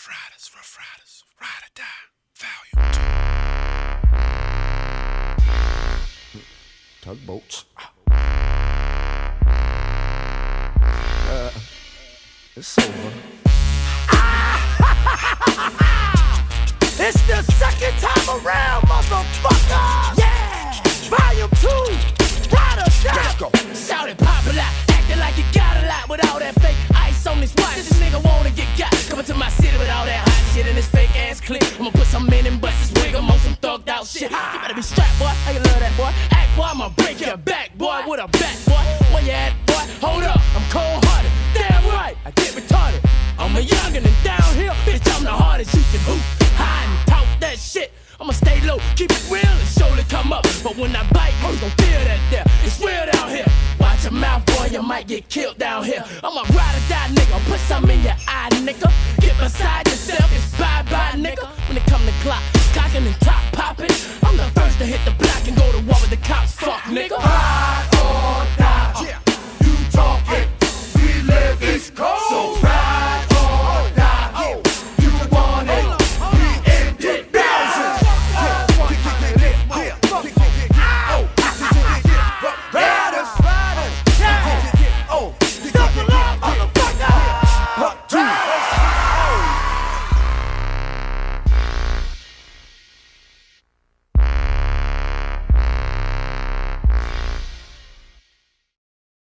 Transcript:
Ruff Ryders, Ruff Ryders, Ride or Die, Volume 2. Tugboats. Uh, it's over. It's the second time around, motherfucker! Yeah! Volume 2, Ride or Die! Let's go. Shout it, pop it out, acting like you got a lot with all that I'ma put some in and bust his wig. I'm on some thugged out shit. You better be strapped, boy. I love that, boy. Act, boy. I'ma break your back, boy. With a back, boy. Where you at, boy? Hold up. I'm cold hearted. Damn right. I get retarded. I'm a youngin' and downhill. Bitch, I'm the hardest you can hoop. Hide and talk that shit. I'ma stay low, keep it real and surely come up. But when I bite, you gon' feel that there. It's real down here. Watch your mouth, boy, you might get killed down here. I'm a ride or die nigga, put some in your eye, nigga. Get beside yourself, it's Glock, cocking and top popping. I'm the first to hit the block and go to war with the cops. Fuck, nigga.